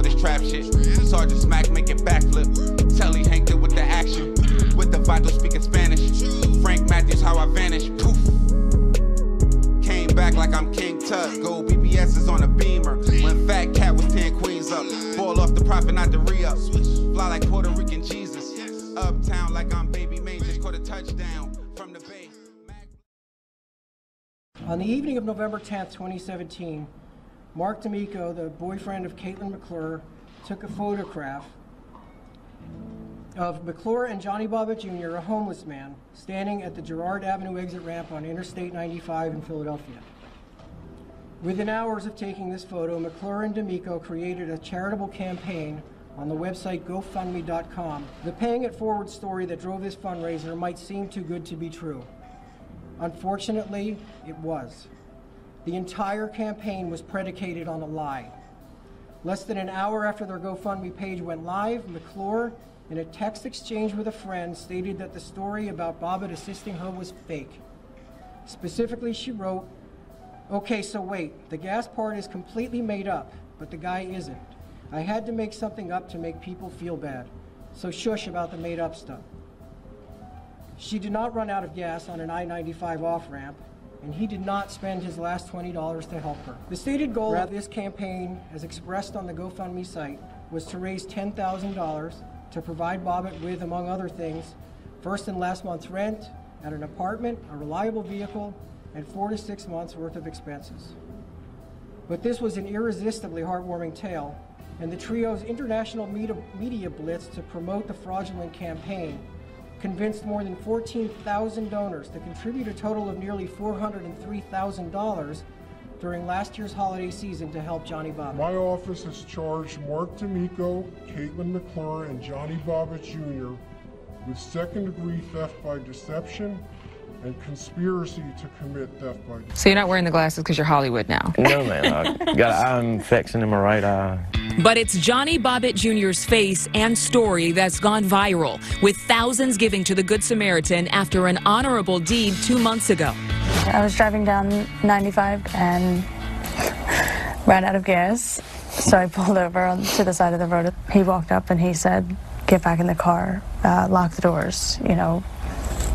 for this trap shit. Sergeant Smack make it backflip. Telly Hank it with the action. With the vital speaking Spanish. Frank Matthews, how I vanish. Poof. Came back like I'm King Tut. Gold BBS is on a beamer. When Fat Cat was 10 queens up. Ball off the profit, not the re up. Fly like Puerto Rican Jesus. Uptown like I'm Baby May. Just caught a touchdown from the bay. On the evening of November 10th, 2017, Mark D'Amico, the boyfriend of Katelyn McClure, took a photograph of McClure and Johnny Bobbitt Jr., a homeless man, standing at the Girard Avenue exit ramp on Interstate 95 in Philadelphia. Within hours of taking this photo, McClure and D'Amico created a charitable campaign on the website GoFundMe.com. The paying it forward story that drove this fundraiser might seem too good to be true. Unfortunately, it was. The entire campaign was predicated on a lie. Less than an hour after their GoFundMe page went live, McClure, in a text exchange with a friend, stated that the story about Bobbitt assisting her was fake. Specifically, she wrote, Okay, so wait, the gas part is completely made up, but the guy isn't. I had to make something up to make people feel bad. So shush about the made up stuff. She did not run out of gas on an I 95 off ramp, and he did not spend his last $20 to help her. The stated goal of this campaign, as expressed on the GoFundMe site, was to raise $10,000 to provide Bobbitt with, among other things, first and last month's rent at an apartment, a reliable vehicle, and four to six months worth of expenses. But this was an irresistibly heartwarming tale, and the trio's international media, media blitz to promote the fraudulent campaign convinced more than 14,000 donors to contribute a total of nearly $403,000 during last year's holiday season to help Johnny Bobbitt. My office has charged Mark D'Amico, Katelyn McClure, and Johnny Bobbitt Jr. with second degree theft by deception and conspiracy to commit theft by deception. So you're not wearing the glasses because you're Hollywood now? No, man. I got an eye infection in my right eye. But it's Johnny Bobbitt Jr.'s face and story that's gone viral, with thousands giving to the Good Samaritan after an honorable deed two months ago. I was driving down 95 and ran out of gas, so I pulled over to the side of the road. He walked up and he said, "Get back in the car, uh, lock the doors. You know,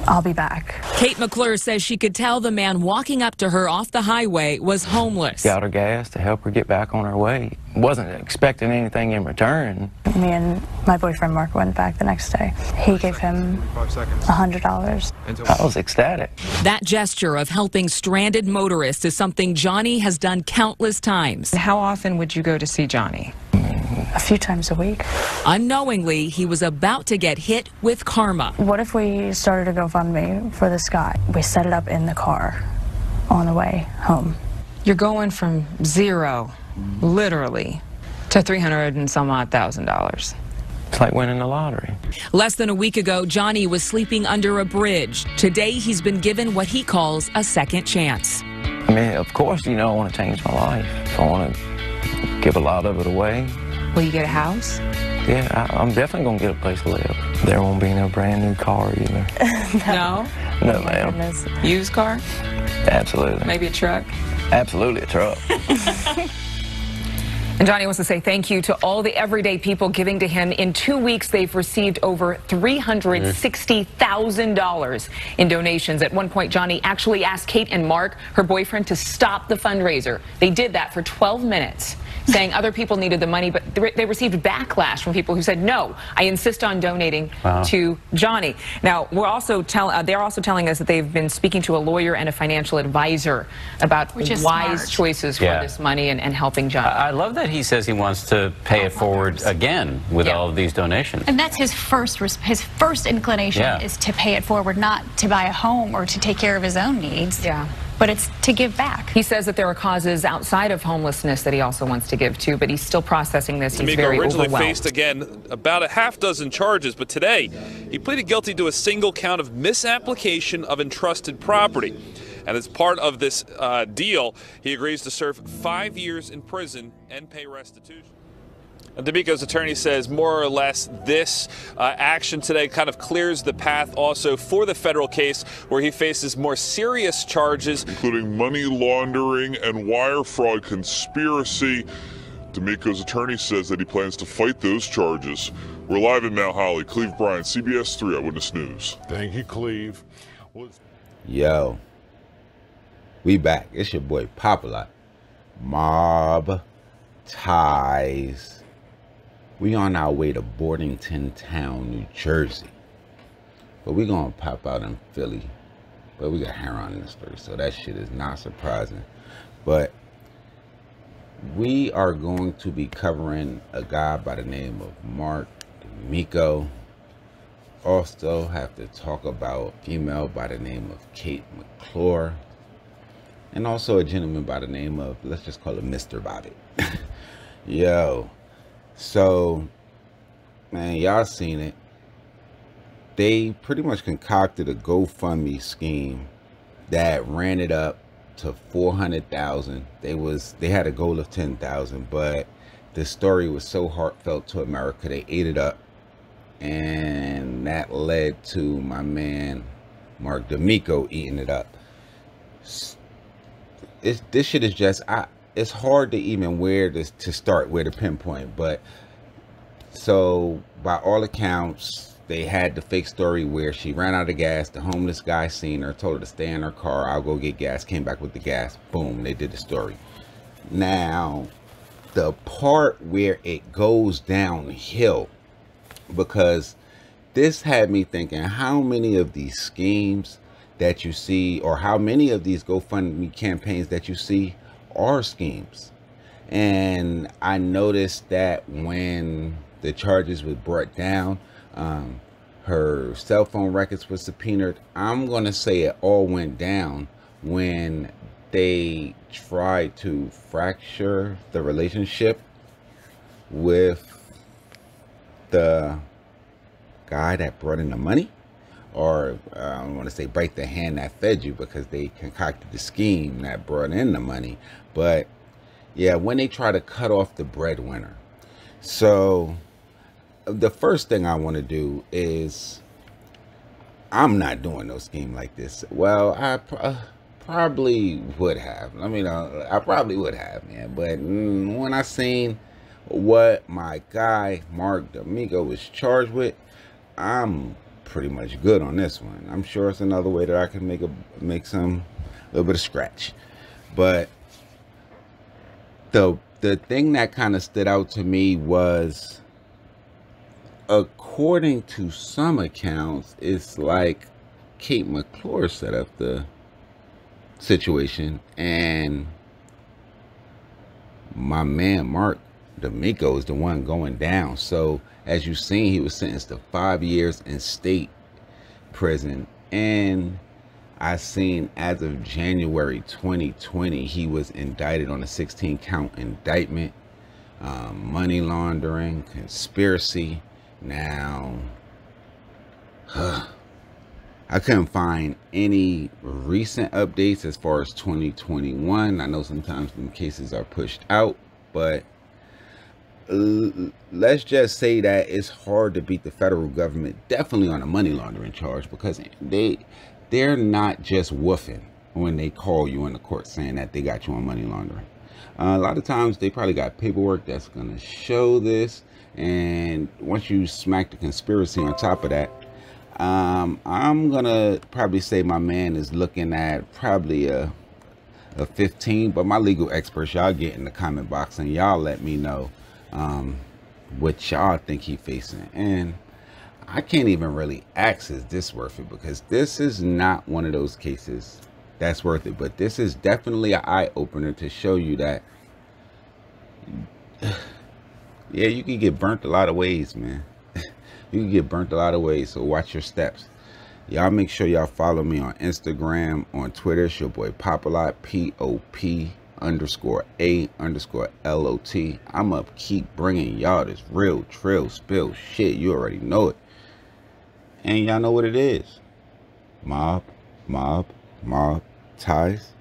I'll be back." Kate McClure says she could tell the man walking up to her off the highway was homeless. Got her gas to help her get back on her way. Wasn't expecting anything in return. Me and my boyfriend Mark went back the next day. He gave him a hundred dollars. I was ecstatic. That gesture of helping stranded motorists is something Johnny has done countless times. How often would you go to see Johnny? A few times a week. Unknowingly, he was about to get hit with karma. What if we started a GoFundMe for this guy? We set it up in the car on the way home. You're going from zero, literally, to 300 and some odd thousand dollars. It's like winning the lottery. Less than a week ago, Johnny was sleeping under a bridge. Today, he's been given what he calls a second chance. I mean, of course, you know, I want to change my life. I want to give a lot of it away. Will you get a house? Yeah, I, I'm definitely going to get a place to live. There won't be no brand new car either. No. No, oh ma'am. Goodness. Used car? Absolutely. Maybe a truck? Absolutely a truck. And Johnny wants to say thank you to all the everyday people giving to him. In two weeks, they've received over $360,000 in donations. At one point, Johnny actually asked Kate and Mark, her boyfriend, to stop the fundraiser. They did that for 12 minutes, saying other people needed the money, but they received backlash from people who said, no, I insist on donating Wow. to Johnny. Now, we're also tell, uh, they're also telling us that they've been speaking to a lawyer and a financial advisor about Which is wise smart. choices for Yeah. this money and, and helping Johnny. I love that he says he wants to pay it forward again with all of these donations. And that's his first his first inclination Yeah. is to pay it forward, not to buy a home or to take care of his own needs. Yeah. But it's to give back. He says that there are causes outside of homelessness that he also wants to give to, but he's still processing this. He's D'Amico very originally overwhelmed. faced again about a half dozen charges, but today he pleaded guilty to a single count of misapplication of entrusted property. And as part of this uh, deal, he agrees to serve five years in prison and pay restitution. And D'Amico's attorney says more or less this uh, action today kind of clears the path also for the federal case where he faces more serious charges including money laundering and wire fraud conspiracy D'Amico's attorney says that he plans to fight those charges. We're live in Mount Holly. Cleve Bryan, CBS 3 Eyewitness News. Thank you, Cleve. Yo, we back. It's your boy Pop-A-Lot. Mob ties. We on our way to Boardington Town, New Jersey. But we gonna pop out in Philly. But we got Heron in the story, so that shit is not surprising. But we are going to be covering a guy by the name of Mark D'Amico. Also have to talk about a female by the name of Kate McClure. And also a gentleman by the name of, let's just call him Mr. Bobby. Yo. So, man, y'all seen it. They pretty much concocted a GoFundMe scheme that ran it up to 400,000. They was they had a goal of 10,000, but the story was so heartfelt to America, they ate it up. And that led to my man Mark D'Amico eating it up. It's, this shit is just I it's hard to even where to, to start where to pinpoint, but so by all accounts they had the fake story where she ran out of gas. The homeless guy seen her, told her to stay in her car. I'll go get gas. Came back with the gas. Boom, they did the story. Now, the part where it goes downhill, because this had me thinking how many of these schemes that you see, or how many of these GoFundMe campaigns that you see are schemes. And I noticed that when the charges were brought down, um, her cell phone records were subpoenaed. I'm going to say it all went down when they tried to fracture the relationship with the guy that brought in the money or uh, I don't want to say break the hand that fed you because they concocted the scheme that brought in the money. But yeah, when they try to cut off the breadwinner. So the first thing I want to do is I'm not doing no scheme like this. Well, I uh, probably would have. I mean, uh, I probably would have, man. But mm, when I seen what my guy Mark D'Amico was charged with, I'm pretty much good on this one. I'm sure it's another way that I can make a make some a little bit of scratch. But the the thing that kind of stood out to me was according to some accounts, it's like Kate McClure set up the situation and my man Mark D'Amico is the one going down. So as you've seen, he was sentenced to five years in state prison. And I seen as of January 2020, he was indicted on a 16 count indictment, um, money laundering, conspiracy, now, huh, I couldn't find any recent updates as far as 2021. I know sometimes when cases are pushed out, but let's just say that it's hard to beat the federal government definitely on a money laundering charge because they they're not just woofing when they call you in the court saying that they got you on money laundering. Uh, a lot of times they probably got paperwork that's going to show this and once you smack the conspiracy on top of that um, i'm gonna probably say my man is looking at probably a a 15 but my legal experts y'all get in the comment box and y'all let me know um, what y'all think he facing and i can't even really ask is this worth it because this is not one of those cases that's worth it but this is definitely an eye-opener to show you that yeah, you can get burnt a lot of ways, man. you can get burnt a lot of ways, so watch your steps. Y'all make sure y'all follow me on Instagram, on Twitter. It's your boy Pop-A-Lot, P-O-P underscore A underscore L-O-T. I'm up, keep bringing y'all this real, trill, spill shit. You already know it. And y'all know what it is. Mob, mob, mob, ties.